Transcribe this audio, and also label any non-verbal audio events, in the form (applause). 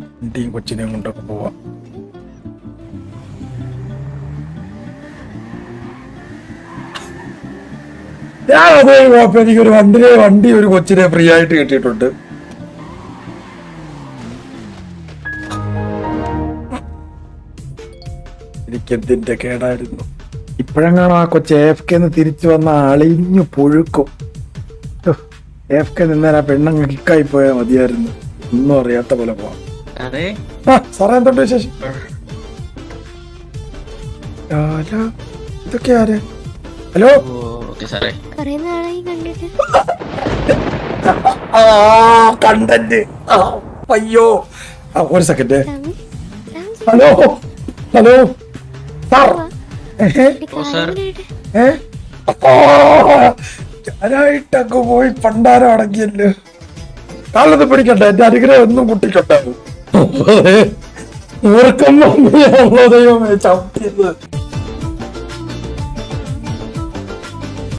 വണ്ടിയും കൊച്ചിനെയും കൊണ്ടൊക്കെ പോവാം. ഞാൻ അതേ കുഴപ്പം എനിക്കൊരു വണ്ടിനെ വണ്ടി ഒരു കൊച്ചിനെ ഫ്രീ ആയിട്ട് കിട്ടിയിട്ടുണ്ട്. എനിക്കെന്തിന്റെ കേടായിരുന്നു? ഇപ്പോഴെങ്ങാണോ ആ കൊച്ചു എഫ് കെന്ന് തിരിച്ചു വന്ന അളിഞ്ഞു പുഴുക്കും. എഫ് കെ നിന്നേരാ പെണ്ണങ്ങ് കിക്കായി പോയാൽ മതിയായിരുന്നു. ഒന്നും അറിയാത്ത പോലെ പോവാം. അതെ. ആ സാറേ എന്തുണ്ട് വിശേഷം? ഹലോ ഇതൊക്കെ ആര്? ഹലോ? സാറേ. കണ്ടന്റ്. അയ്യോ. ആ ഒരു സെക്കൻഡ് ഹലോ? ഹലോ? സാർ. ഞാനായിട്ടങ്ങ് പോയി പണ്ടാരം അടങ്ങിയല്ലോ. കാലത്ത് പിടിക്കട്ടെ എന്റെ അനുഗ്രഹം ഒന്നും കുട്ടിക്കുണ്ടാവും. (laughs) 我根本没有了，我的又没长兵了。